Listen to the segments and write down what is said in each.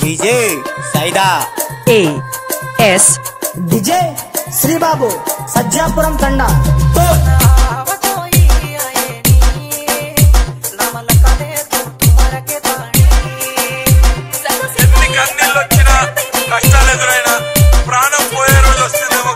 DJ Saida. A S DJ Sribabu Sajjapuram తండ కష్టాలు ఎదురైనా ప్రాణం పోయే రోజు వస్తుందేమో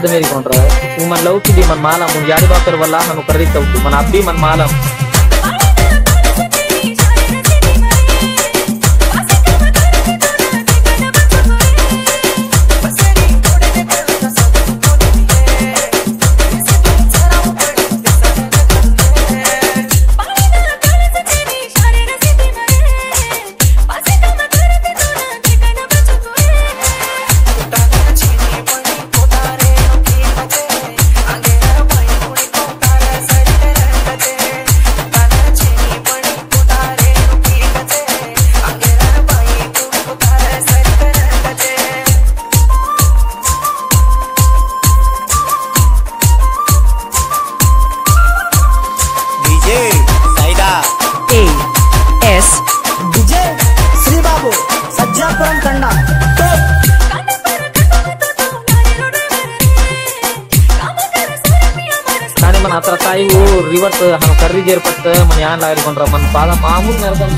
असल काय अर्थ मेरी कोण तू मन लव की मन माला मुन याडी बापर वल्ला हनु करीत तू मन अब्बी मन माला करना तो కానీ మన అత్ర తాయి ఊ రివర్స్ మనం కర్రీ చేరిపట్టు మన యాన్ లాగలుకుంటారు మన బాధ మామూలు నరకం